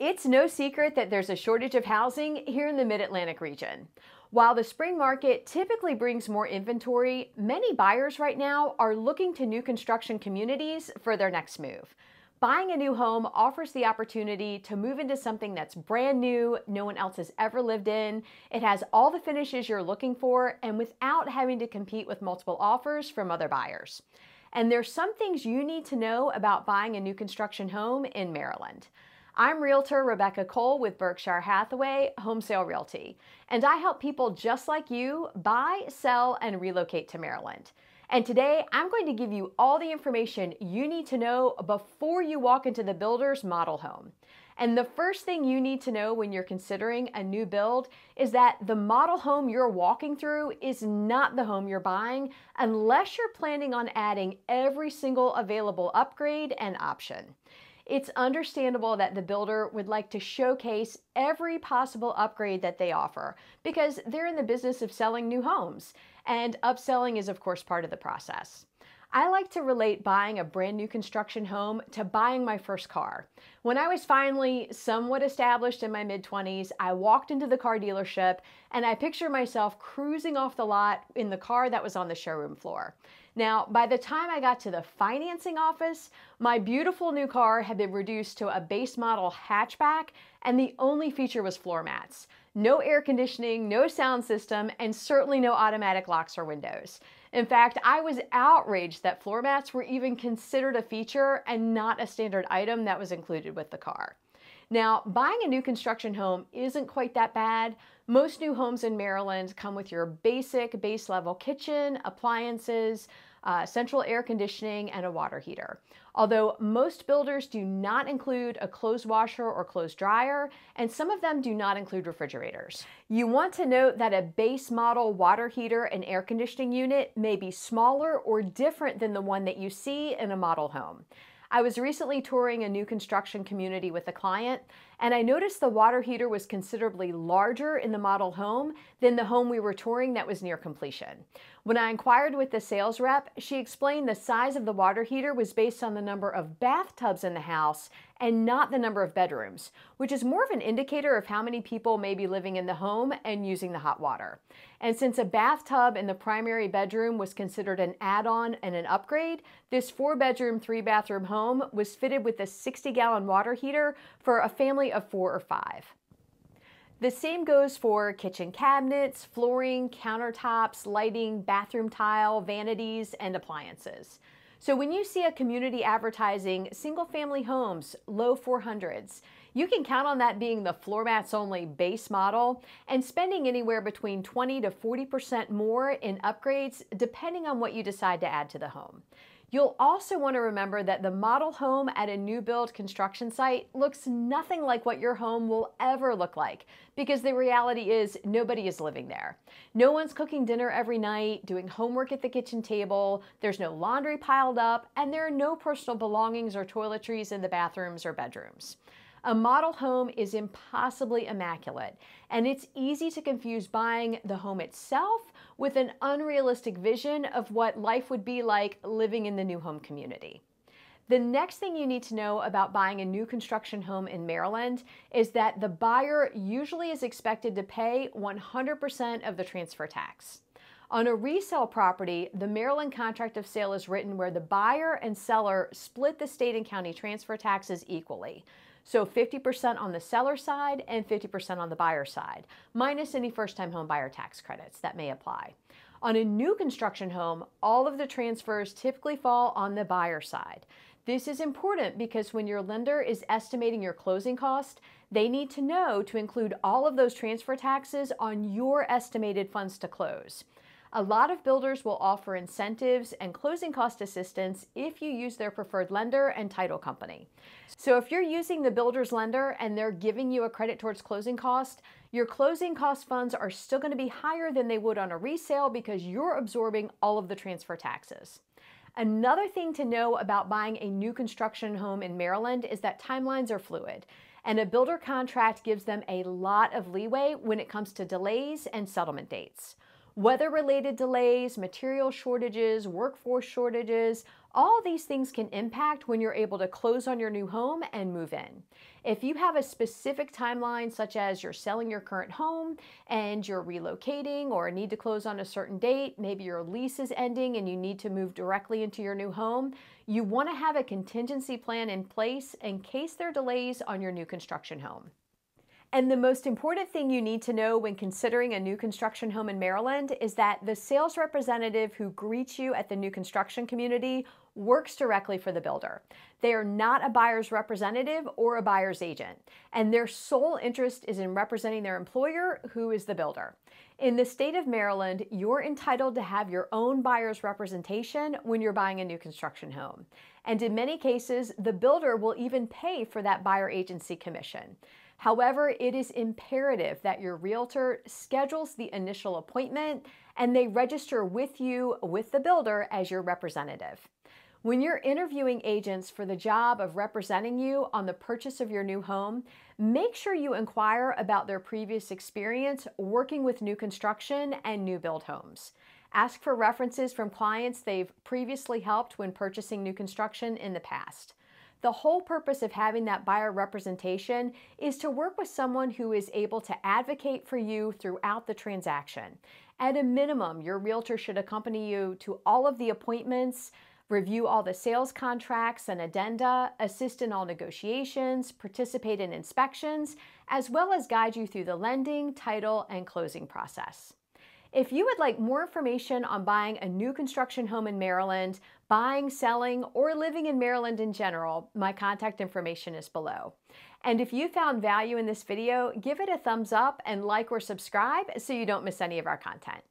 It's no secret that there's a shortage of housing here in the Mid Atlantic region. While the spring market typically brings more inventory, many buyers right now are looking to new construction communities for their next move. Buying a new home offers the opportunity to move into something that's brand new, no one else has ever lived in. It has all the finishes you're looking for, and without having to compete with multiple offers from other buyers. And there's some things you need to know about buying a new construction home in Maryland. I'm Realtor Rebecca Cole with Berkshire Hathaway Homesale Realty, and I help people just like you buy, sell, and relocate to Maryland. And today I'm going to give you all the information you need to know before you walk into the builder's model home. And the first thing you need to know when you're considering a new build is that the model home you're walking through is not the home you're buying unless you're planning on adding every single available upgrade and option. It's understandable that the builder would like to showcase every possible upgrade that they offer because they're in the business of selling new homes, and upselling is, of course, part of the process. I like to relate buying a brand new construction home to buying my first car. When I was finally somewhat established in my mid 20s, I walked into the car dealership and I picture myself cruising off the lot in the car that was on the showroom floor. Now, by the time I got to the financing office, my beautiful new car had been reduced to a base model hatchback, and the only feature was floor mats. No air conditioning, no sound system, and certainly no automatic locks or windows. In fact, I was outraged that floor mats were even considered a feature and not a standard item that was included with the car. Now, buying a new construction home isn't quite that bad. Most new homes in Maryland come with your basic base level kitchen, appliances, uh, central air conditioning, and a water heater. Although most builders do not include a clothes washer or clothes dryer, and some of them do not include refrigerators. You want to note that a base model water heater and air conditioning unit may be smaller or different than the one that you see in a model home. I was recently touring a new construction community with a client, and I noticed the water heater was considerably larger in the model home than the home we were touring that was near completion. When I inquired with the sales rep, she explained the size of the water heater was based on the number of bathtubs in the house and not the number of bedrooms, which is more of an indicator of how many people may be living in the home and using the hot water. And since a bathtub in the primary bedroom was considered an add on and an upgrade, this four bedroom, three bathroom home was fitted with a 60 gallon water heater for a family of four or five. The same goes for kitchen cabinets, flooring, countertops, lighting, bathroom tile, vanities, and appliances. So when you see a community advertising single family homes, low 400s, you can count on that being the floor mats only base model and spending anywhere between 20 to 40% more in upgrades depending on what you decide to add to the home. You'll also want to remember that the model home at a new build construction site looks nothing like what your home will ever look like because the reality is nobody is living there. No one's cooking dinner every night, doing homework at the kitchen table, there's no laundry piled up, and there are no personal belongings or toiletries in the bathrooms or bedrooms. A model home is impossibly immaculate, and it's easy to confuse buying the home itself with an unrealistic vision of what life would be like living in the new home community. The next thing you need to know about buying a new construction home in Maryland is that the buyer usually is expected to pay 100% of the transfer tax. On a resale property, the Maryland contract of sale is written where the buyer and seller split the state and county transfer taxes equally. So 50% on the seller side and 50% on the buyer side, minus any first time home buyer tax credits that may apply. On a new construction home, all of the transfers typically fall on the buyer side. This is important because when your lender is estimating your closing cost, they need to know to include all of those transfer taxes on your estimated funds to close. A lot of builders will offer incentives and closing cost assistance if you use their preferred lender and title company. So if you're using the builder's lender and they're giving you a credit towards closing cost, your closing cost funds are still going to be higher than they would on a resale because you're absorbing all of the transfer taxes. Another thing to know about buying a new construction home in Maryland is that timelines are fluid, and a builder contract gives them a lot of leeway when it comes to delays and settlement dates. Weather related delays, material shortages, workforce shortages, all these things can impact when you're able to close on your new home and move in. If you have a specific timeline, such as you're selling your current home and you're relocating or need to close on a certain date, maybe your lease is ending and you need to move directly into your new home, you want to have a contingency plan in place in case there are delays on your new construction home. And the most important thing you need to know when considering a new construction home in Maryland is that the sales representative who greets you at the new construction community works directly for the builder. They are not a buyer's representative or a buyer's agent, and their sole interest is in representing their employer, who is the builder. In the state of Maryland, you're entitled to have your own buyer's representation when you're buying a new construction home. And in many cases, the builder will even pay for that buyer agency commission. However, it is imperative that your realtor schedules the initial appointment and they register with you with the builder as your representative. When you're interviewing agents for the job of representing you on the purchase of your new home, make sure you inquire about their previous experience working with new construction and new build homes. Ask for references from clients they've previously helped when purchasing new construction in the past. The whole purpose of having that buyer representation is to work with someone who is able to advocate for you throughout the transaction. At a minimum, your realtor should accompany you to all of the appointments, review all the sales contracts and addenda, assist in all negotiations, participate in inspections, as well as guide you through the lending, title, and closing process. If you would like more information on buying a new construction home in Maryland, buying, selling, or living in Maryland in general, my contact information is below. And if you found value in this video, give it a thumbs up and like or subscribe so you don't miss any of our content.